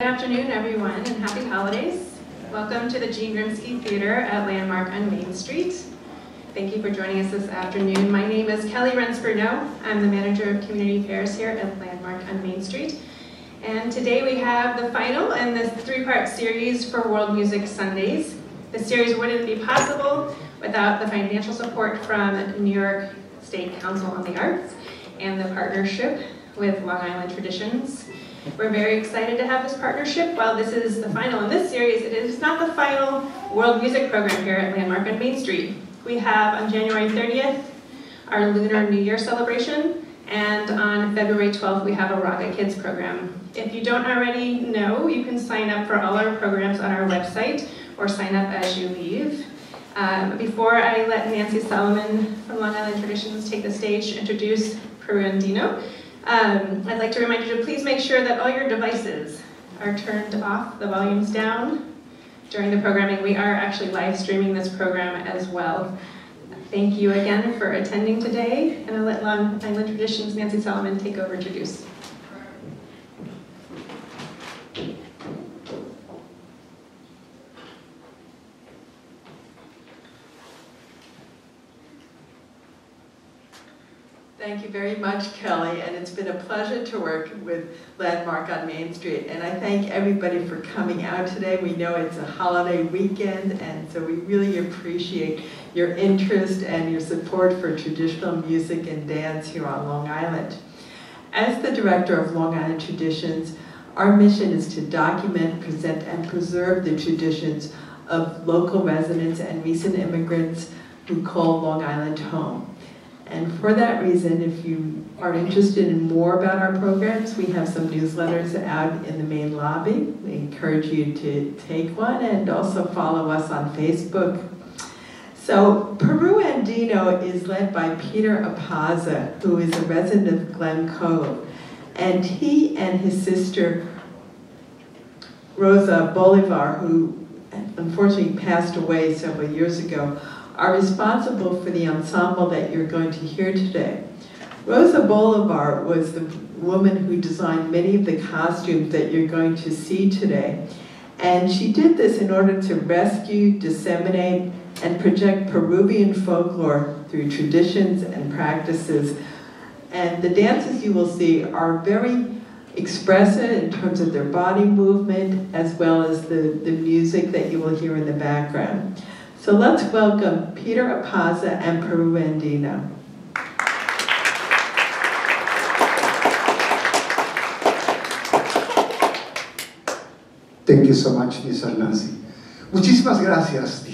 Good afternoon, everyone, and happy holidays. Welcome to the Jeanne Rimsky Theater at Landmark on Main Street. Thank you for joining us this afternoon. My name is Kelly Rensburno. I'm the Manager of Community Affairs here at Landmark on Main Street. And today we have the final in this three-part series for World Music Sundays. The series wouldn't be possible without the financial support from New York State Council on the Arts and the partnership with Long Island Traditions. We're very excited to have this partnership. While this is the final in this series, it is not the final world music program here at Landmark on Main Street. We have on January 30th our Lunar New Year celebration, and on February 12th we have a Raga Kids program. If you don't already know, you can sign up for all our programs on our website or sign up as you leave. Um, before I let Nancy Solomon from Long Island Traditions take the stage to introduce Peru Andino, um, I'd like to remind you to please make sure that all your devices are turned off, the volume's down. During the programming, we are actually live streaming this program as well. Thank you again for attending today, and I'll let Long Island Traditions Nancy Solomon take over to introduce. Thank you very much, Kelly, and it's been a pleasure to work with Landmark on Main Street. And I thank everybody for coming out today. We know it's a holiday weekend, and so we really appreciate your interest and your support for traditional music and dance here on Long Island. As the director of Long Island Traditions, our mission is to document, present, and preserve the traditions of local residents and recent immigrants who call Long Island home. And for that reason, if you are interested in more about our programs, we have some newsletters out in the main lobby. We encourage you to take one and also follow us on Facebook. So Peru Andino is led by Peter Apaza, who is a resident of Glen Cove. And he and his sister, Rosa Bolivar, who unfortunately passed away several years ago, are responsible for the ensemble that you're going to hear today. Rosa Bolivar was the woman who designed many of the costumes that you're going to see today. And she did this in order to rescue, disseminate, and project Peruvian folklore through traditions and practices. And the dances you will see are very expressive in terms of their body movement as well as the, the music that you will hear in the background. So let's welcome Peter Apaza and Peru Andino. Thank you so much, Ms. Nancy. Muchísimas gracias,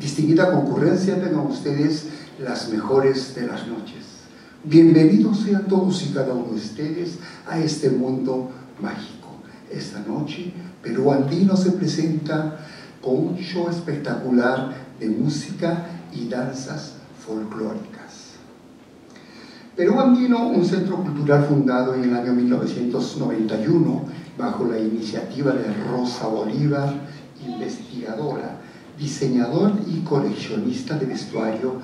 distinguida concurrencia, tengan ustedes las mejores de las noches. Bienvenidos sean todos y cada uno de ustedes a este mundo mágico. Esta noche, Perú Andino se presenta con un show espectacular de música y danzas folclóricas. Perú Andino, un centro cultural fundado en el año 1991 bajo la iniciativa de Rosa Bolívar, investigadora, diseñador y coleccionista de vestuario,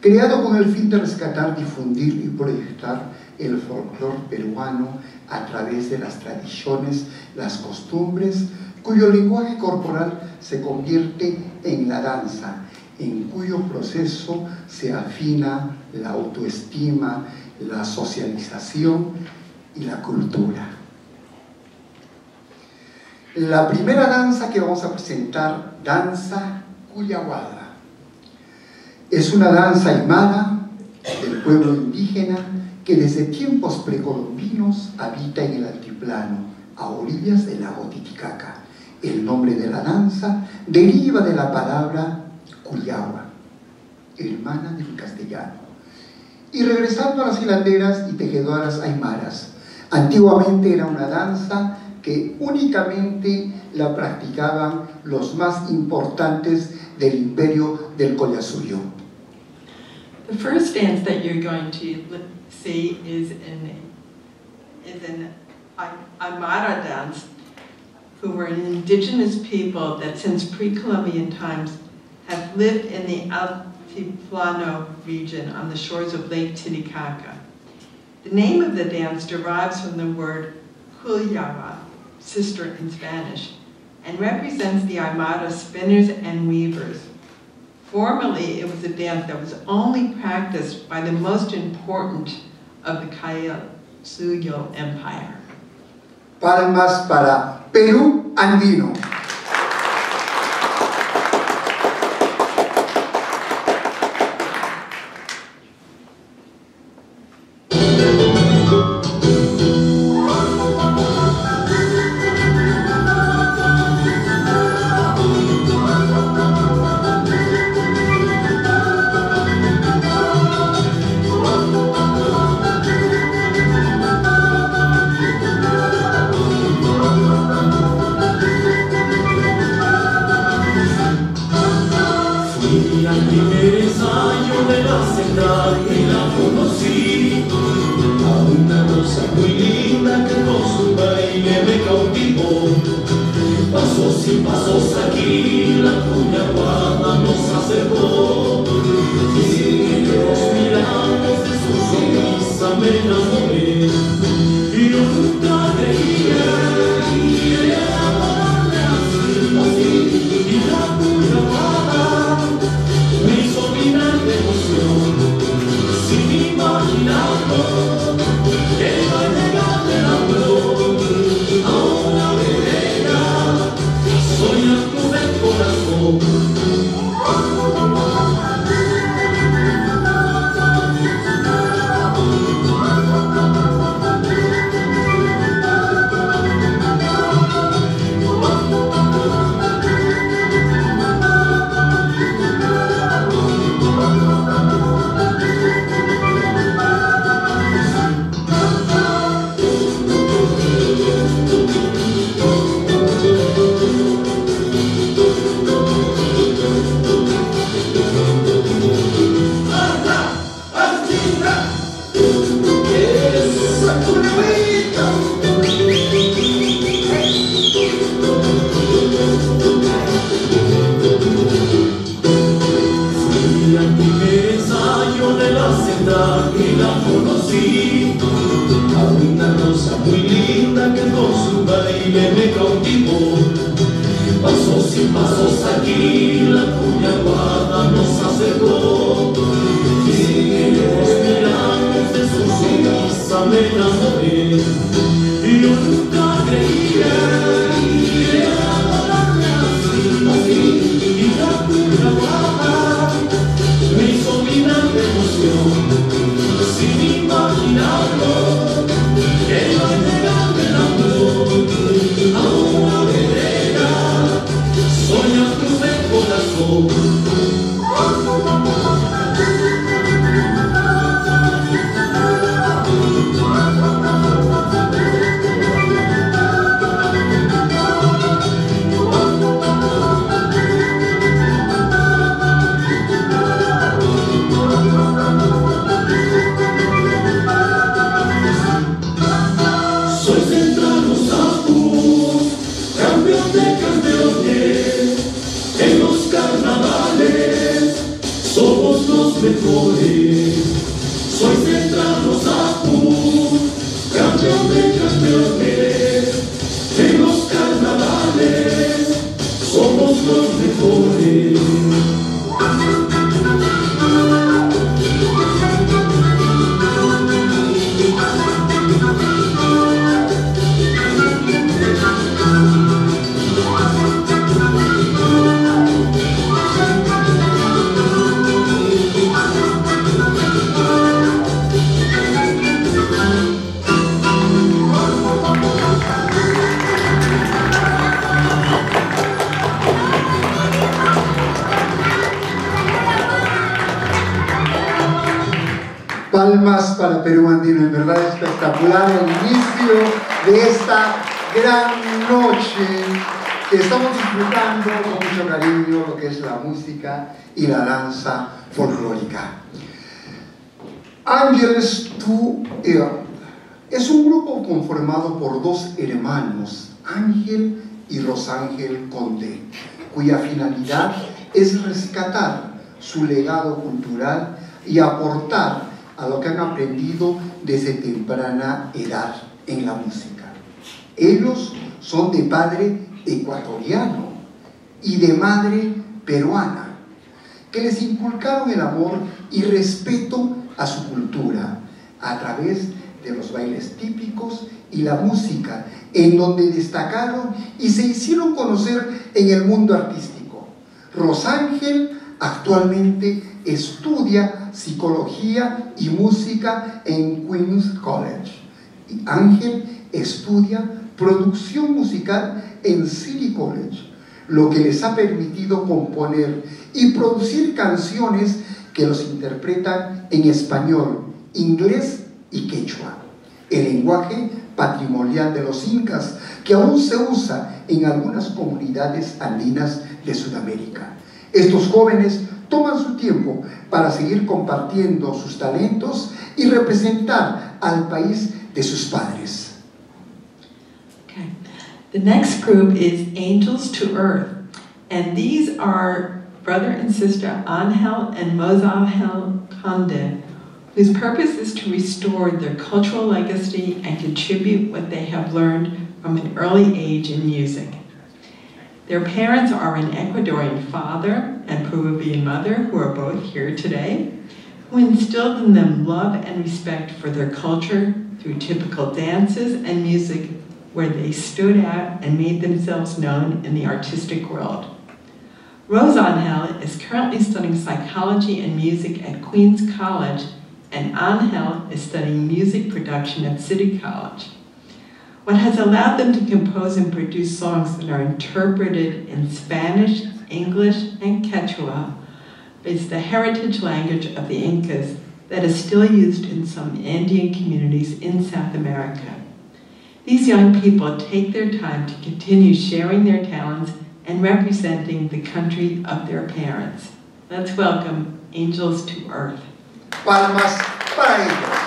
creado con el fin de rescatar, difundir y proyectar el folclore peruano a través de las tradiciones, las costumbres, cuyo lenguaje corporal se convierte en la danza, en cuyo proceso se afina la autoestima, la socialización y la cultura. La primera danza que vamos a presentar, danza cuyahuada. Es una danza aymara del pueblo indígena que desde tiempos precolombinos habita en el altiplano, a orillas del lago Titicaca el nombre de la danza deriva de la palabra Cuyagua, hermana del castellano. Y regresando a las hilanderas y tejedoras aymaras, antiguamente era una danza que únicamente la practicaban los más importantes del imperio del Collasuyo. The first dance that you're going to see is an, is Aymara dance who were an indigenous people that since pre-Columbian times have lived in the Altiplano region on the shores of Lake Titicaca. The name of the dance derives from the word Cuyawa, sister in Spanish, and represents the Aymara spinners and weavers. Formerly, it was a dance that was only practiced by the most important of the Suyo Empire. Palmas para Perú andino. Para Perú Andino, en verdad espectacular el inicio de esta gran noche que estamos disfrutando con mucho cariño lo que es la música y la danza folclórica. Ángeles tú es un grupo conformado por dos hermanos, Ángel y Rosángel Conde, cuya finalidad es rescatar su legado cultural y aportar a lo que han aprendido desde temprana edad en la música. Ellos son de padre ecuatoriano y de madre peruana, que les inculcaron el amor y respeto a su cultura a través de los bailes típicos y la música, en donde destacaron y se hicieron conocer en el mundo artístico. Rosángel actualmente estudia psicología y música en Queens College. Y Ángel estudia producción musical en City College, lo que les ha permitido componer y producir canciones que los interpretan en español, inglés y quechua, el lenguaje patrimonial de los incas que aún se usa en algunas comunidades andinas de Sudamérica. Estos jóvenes toman su tiempo para seguir compartiendo sus talentos y representar al país de sus padres. Okay. The next group is Angels to Earth, and these are brother and sister Angel and Rosángel Conde, whose purpose is to restore their cultural legacy and contribute what they have learned from an early age in music. Their parents are an Ecuadorian father and Peruvian mother, who are both here today, who instilled in them love and respect for their culture through typical dances and music where they stood out and made themselves known in the artistic world. Rose Angel is currently studying psychology and music at Queens College, and Angel is studying music production at City College. What has allowed them to compose and produce songs that are interpreted in Spanish, English, and Quechua is the heritage language of the Incas that is still used in some Andean communities in South America. These young people take their time to continue sharing their talents and representing the country of their parents. Let's welcome Angels to Earth. Palmas para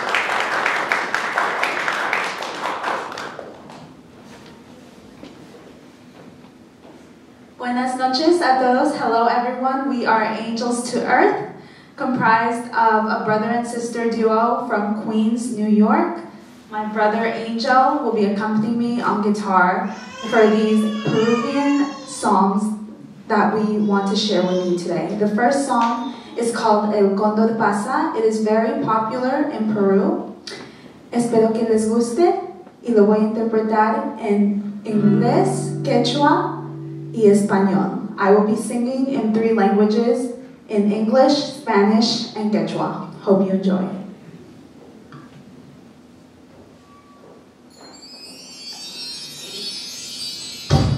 Hello, everyone. We are Angels to Earth, comprised of a brother and sister duo from Queens, New York. My brother Angel will be accompanying me on guitar for these Peruvian songs that we want to share with you today. The first song is called El Condor Pasa. It is very popular in Peru. Espero que les guste y lo voy a interpretar en inglés, quechua, y español. I will be singing in three languages in English, Spanish, and Quechua. Hope you enjoy.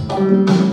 El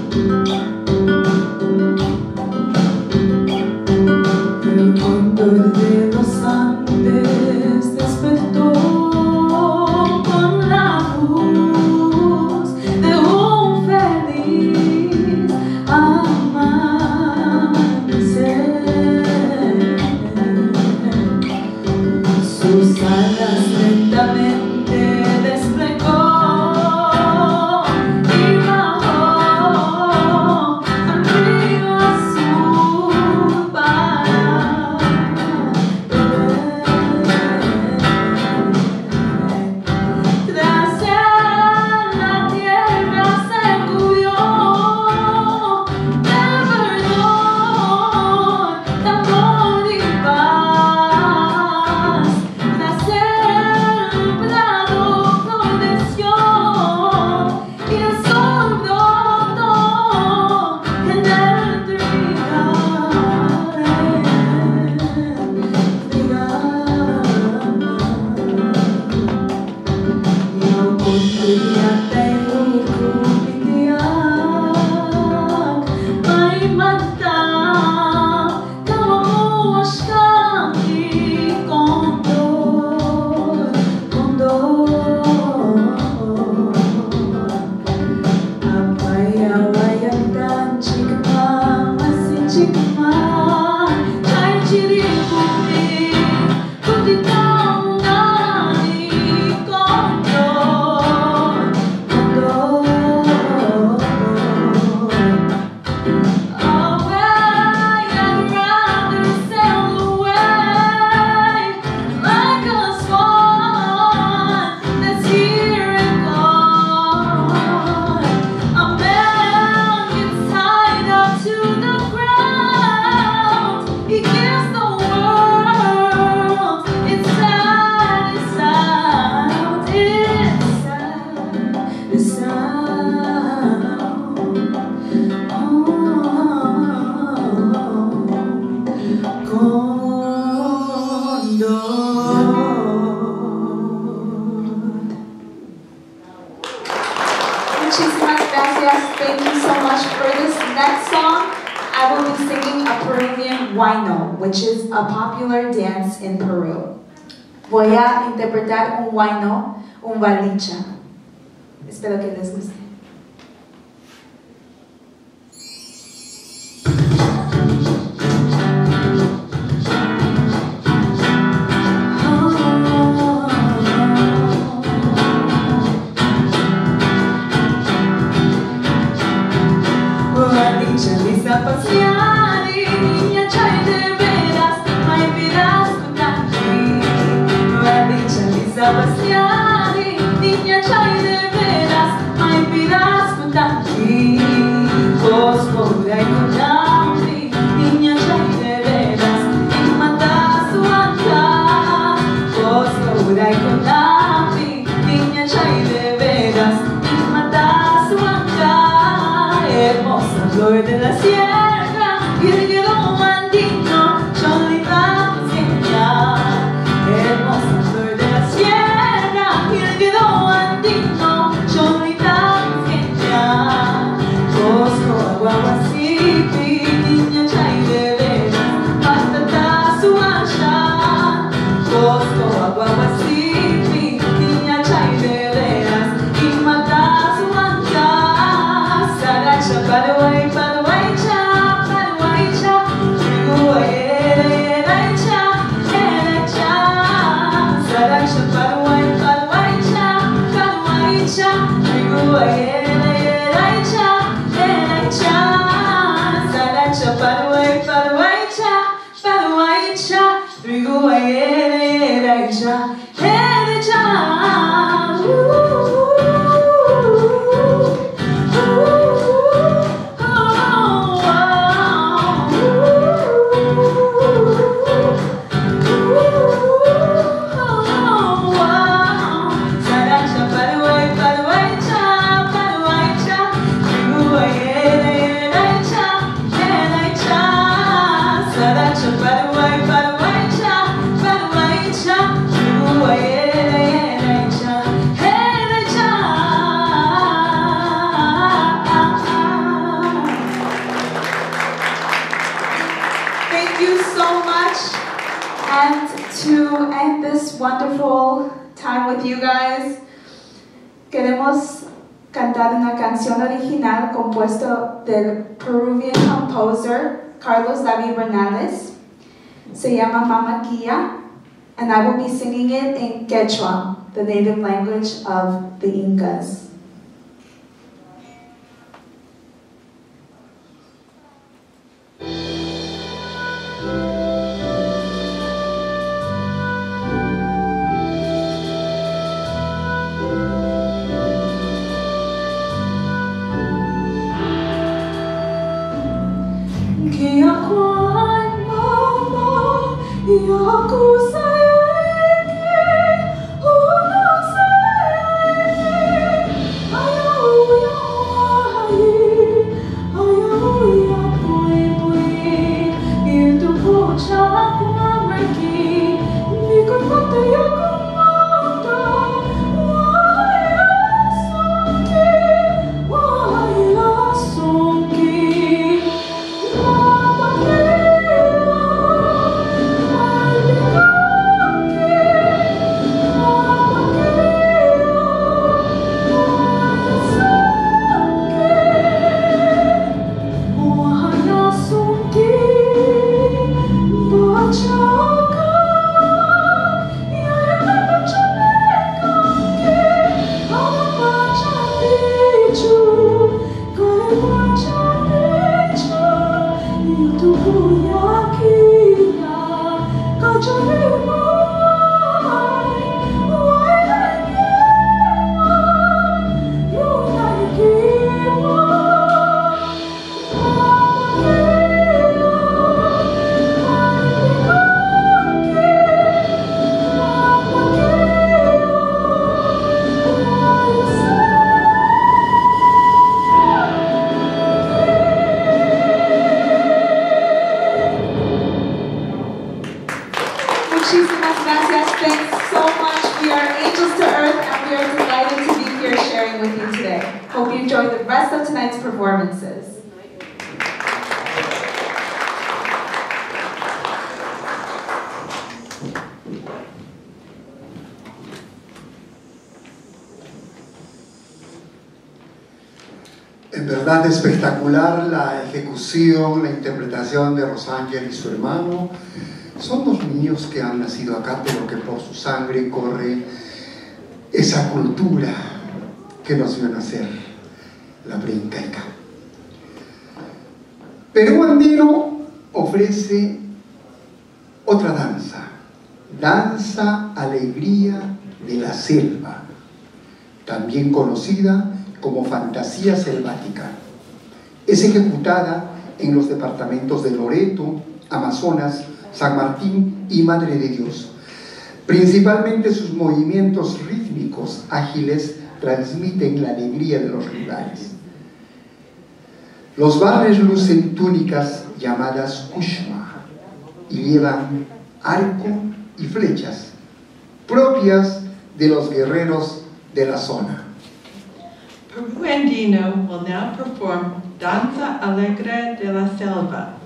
Espero que les guste. time with you guys. Queremos cantar una canción original compuesta del Peruvian composer Carlos David Bernales. Se llama Mama Guia, and I will be singing it in Quechua, the native language of the Incas. Espectacular la ejecución, la interpretación de Rosángel y su hermano. Son dos niños que han nacido acá, pero que por su sangre corre esa cultura que nos vio nacer, la preincaica. Perú andino ofrece otra danza, danza alegría de la selva, también conocida como fantasía selvática. Es ejecutada en los departamentos de Loreto, Amazonas, San Martín y Madre de Dios. Principalmente sus movimientos rítmicos ágiles transmiten la alegría de los lugares. Los barres lucen túnicas llamadas kushma y llevan arco y flechas propias de los guerreros de la zona. Will now perform Danza Alegre de la Selva.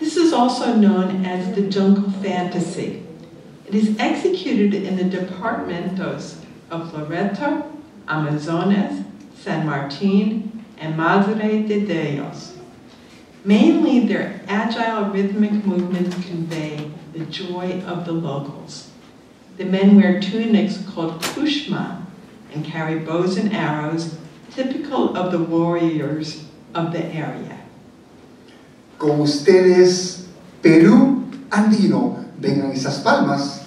This is also known as the jungle fantasy. It is executed in the departamentos of Loreto, Amazonas, San Martin, and Madre de Dios. Mainly, their agile rhythmic movements convey the joy of the locals. The men wear tunics called kushma and carry bows and arrows, typical of the warriors of the area. Con ustedes, Perú andino. Vengan esas palmas.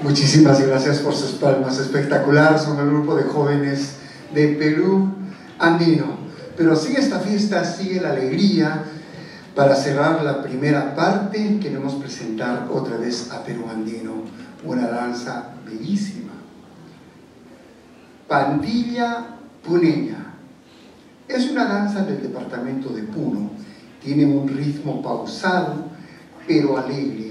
Muchísimas gracias por sus palmas espectacular. Son el grupo de jóvenes de Perú andino. Pero sigue esta fiesta, sigue la alegría. Para cerrar la primera parte, queremos presentar otra vez a Perú andino, una danza bellísima. Pandilla puneña. Es una danza del departamento de Puno. Tiene un ritmo pausado, pero alegre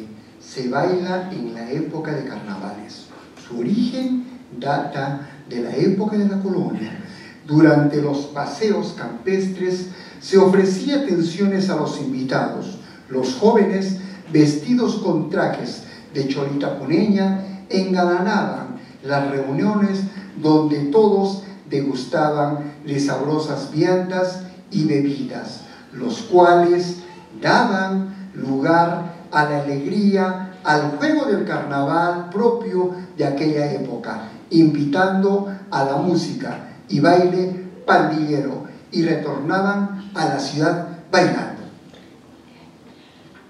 se baila en la época de carnavales. Su origen data de la época de la colonia. Durante los paseos campestres se ofrecía atenciones a los invitados. Los jóvenes, vestidos con trajes de cholita puneña, engalanaban las reuniones donde todos degustaban de sabrosas viandas y bebidas, los cuales daban lugar a la alegría, al juego del carnaval propio de aquella época, invitando a la música y baile pandillero y retornaban a la ciudad bailando.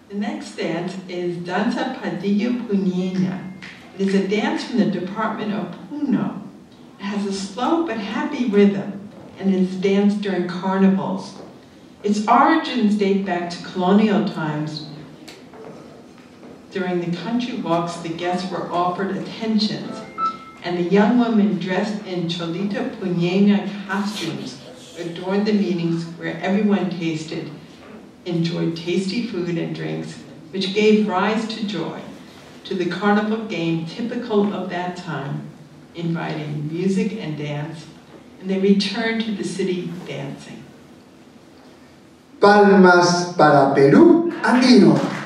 The next dance is Danza Padilla Puñeña. It is a dance from the department of Puno. It has a slow but happy rhythm and is danced during carnivals. Its origins date back to colonial times during the country walks, the guests were offered attentions, and the young women dressed in Cholita Puñena costumes adorned the meetings where everyone tasted, enjoyed tasty food and drinks, which gave rise to joy, to the carnival game typical of that time, inviting music and dance, and they returned to the city dancing. Palmas para Perú Andino.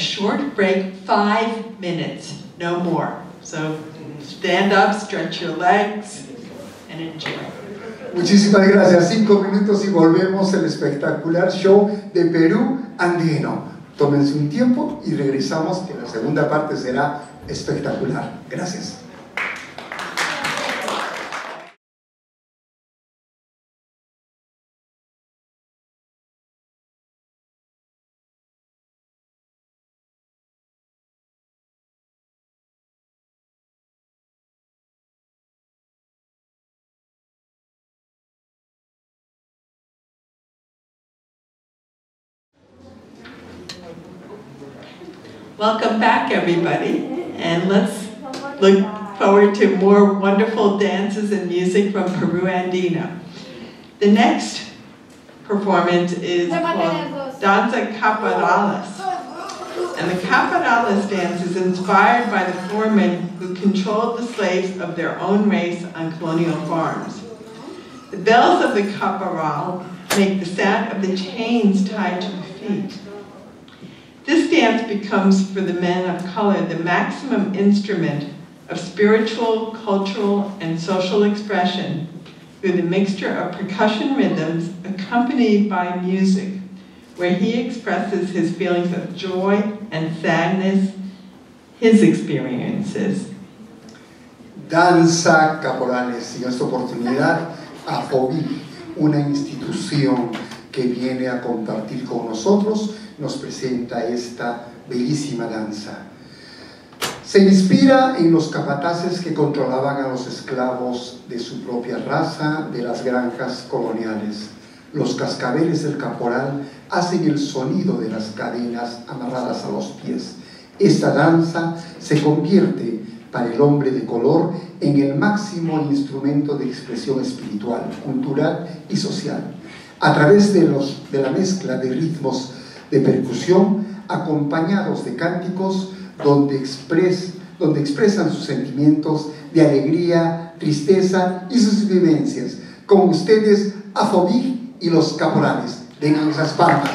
Short break, five minutes, no more. So stand up, stretch your legs, and enjoy. Muchísimas gracias. Cinco minutos y volvemos al espectacular show de Perú andino. Tómense un tiempo y regresamos, que la segunda parte será espectacular. Gracias. Welcome back, everybody, and let's look forward to more wonderful dances and music from Peru Andino. The next performance is called Danza Caporales. And the Caporales dance is inspired by the foremen who controlled the slaves of their own race on colonial farms. The bells of the caporal make the sound of the chains tied to the feet. This dance becomes for the men of color the maximum instrument of spiritual, cultural, and social expression through the mixture of percussion rhythms accompanied by music, where he expresses his feelings of joy and sadness, his experiences. Danza Caporales, y esta oportunidad a FOBI, una institución que viene a compartir con nosotros, nos presenta esta bellísima danza. Se inspira en los capataces que controlaban a los esclavos de su propia raza de las granjas coloniales. Los cascabeles del caporal hacen el sonido de las cadenas amarradas a los pies. Esta danza se convierte para el hombre de color en el máximo instrumento de expresión espiritual, cultural y social. A través de, los, de la mezcla de ritmos de percusión acompañados de cánticos donde, expres, donde expresan sus sentimientos de alegría, tristeza y sus vivencias. Con ustedes, Afobig y los caporales. Vengan esas palmas.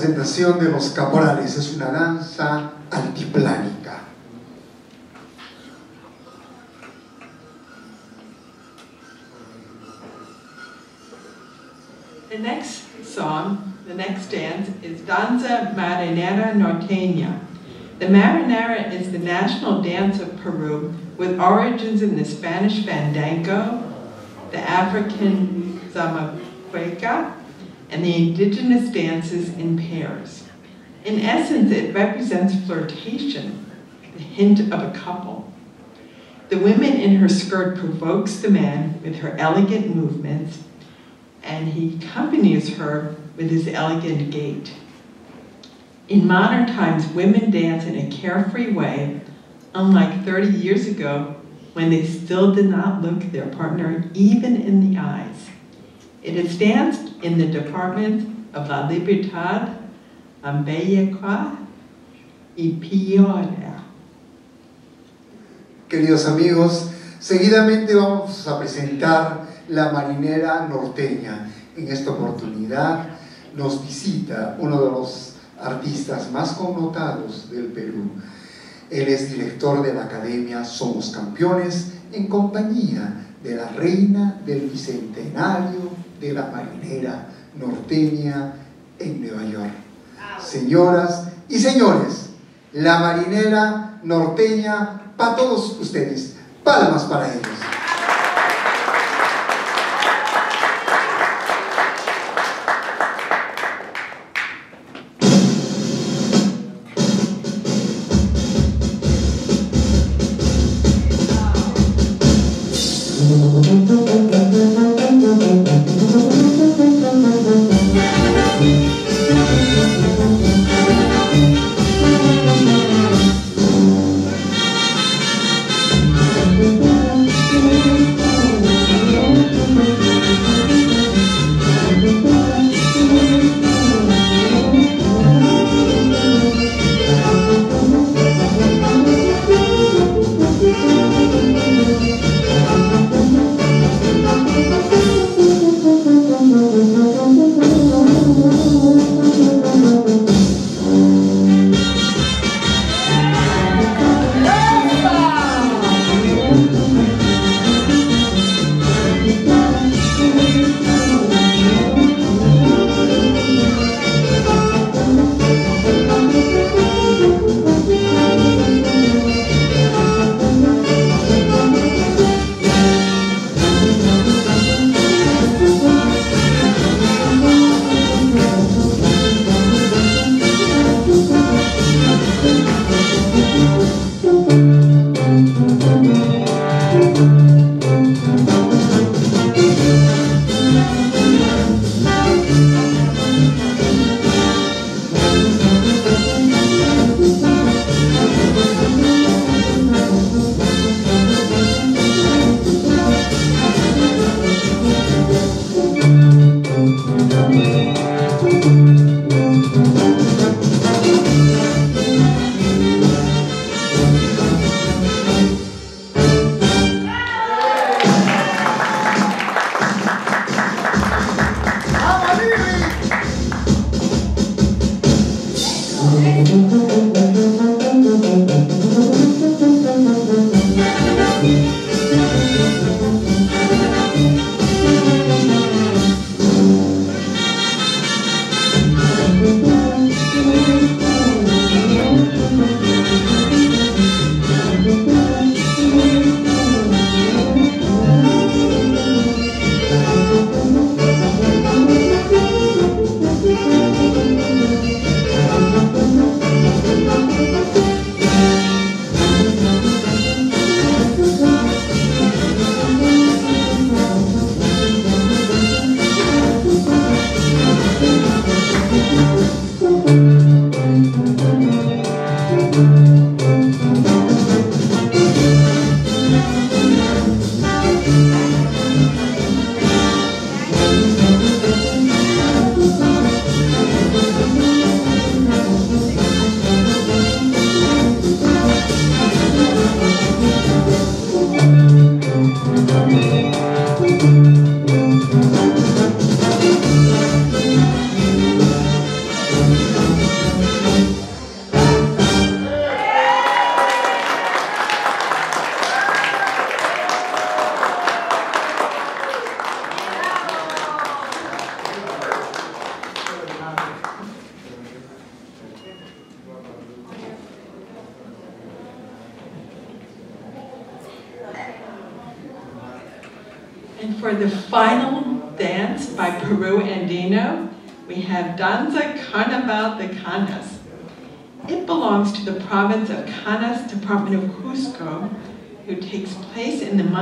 De los caporales, es una danza altiplánica. The next song, the next dance, is Danza Marinera Norteña. The marinera is the national dance of Peru with origins in the Spanish fandango, the African zamacueca, and the indigenous dances in pairs. In essence, it represents flirtation, the hint of a couple. The woman in her skirt provokes the man with her elegant movements and he accompanies her with his elegant gait. In modern times, women dance in a carefree way, unlike 30 years ago when they still did not look their partner even in the eyes. It is danced in the departments of La Libertad, Ambeyequa, y Piora. Queridos amigos, seguidamente vamos a presentar la marinera norteña. En esta oportunidad nos visita uno de los artistas más connotados del Perú. Él es director de la Academia Somos Campeones en compañía de la reina del Bicentenario de la Marinera Norteña en Nueva York. Señoras y señores, la Marinera Norteña para todos ustedes. Palmas para ellos.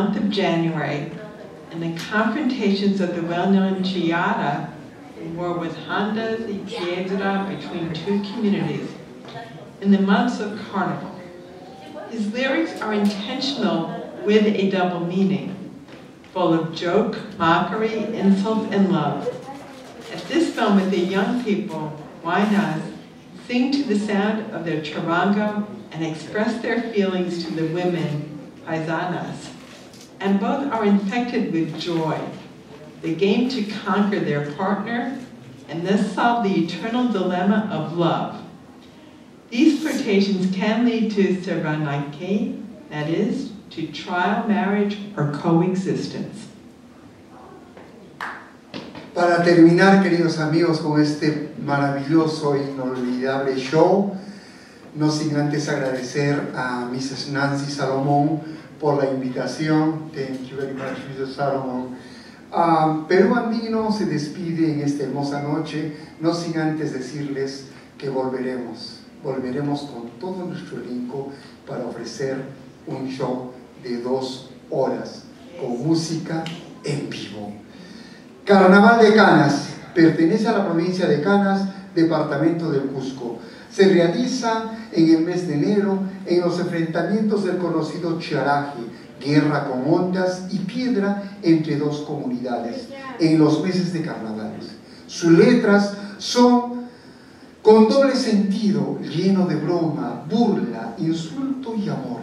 Month of January, and the confrontations of the well-known Chiara war with Honda y Piedra between two communities in the months of Carnival. His lyrics are intentional with a double meaning, full of joke, mockery, insult, and love. At this moment, the young people, Huaynas, sing to the sound of their charango and express their feelings to the women, paisanas. And both are infected with joy. They game to conquer their partner and thus solve the eternal dilemma of love. These flirtations can lead to serenite, that is, to trial marriage or coexistence. Para terminar, queridos amigos, con este maravilloso e inolvidable show, no sin antes agradecer a Mrs. Nancy Salomón por la invitación. Thank you very much, Mrs. Salomón. Um, Perú Andino se despide en esta hermosa noche, no sin antes decirles que volveremos, volveremos con todo nuestro elenco para ofrecer un show de dos horas con música en vivo. Carnaval de Canas, pertenece a la provincia de Canas, departamento del Cusco. Se realiza en el mes de enero en los enfrentamientos del conocido Chiaraje, guerra con ondas y piedra entre dos comunidades en los meses de carnavales. Sus letras son con doble sentido, lleno de broma, burla, insulto y amor.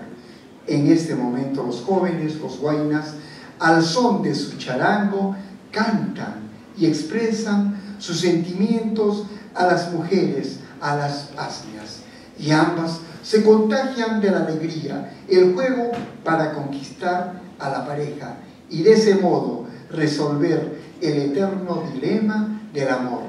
En este momento los jóvenes, los guainas, al son de su charango, cantan y expresan sus sentimientos a las mujeres, a las asnias, y ambas se contagian de la alegría, el juego para conquistar a la pareja y de ese modo resolver el eterno dilema del amor.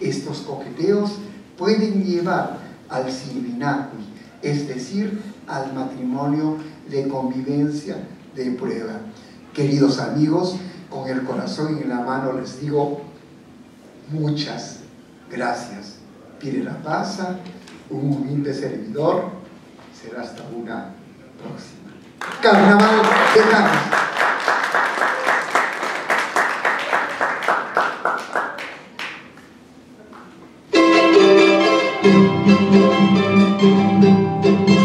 Estos coqueteos pueden llevar al silvinacui, es decir, al matrimonio de convivencia de prueba. Queridos amigos, con el corazón en la mano les digo muchas gracias. Pire la pasa, un humilde servidor, será hasta una próxima. Carnaval de Canas. Apuchu,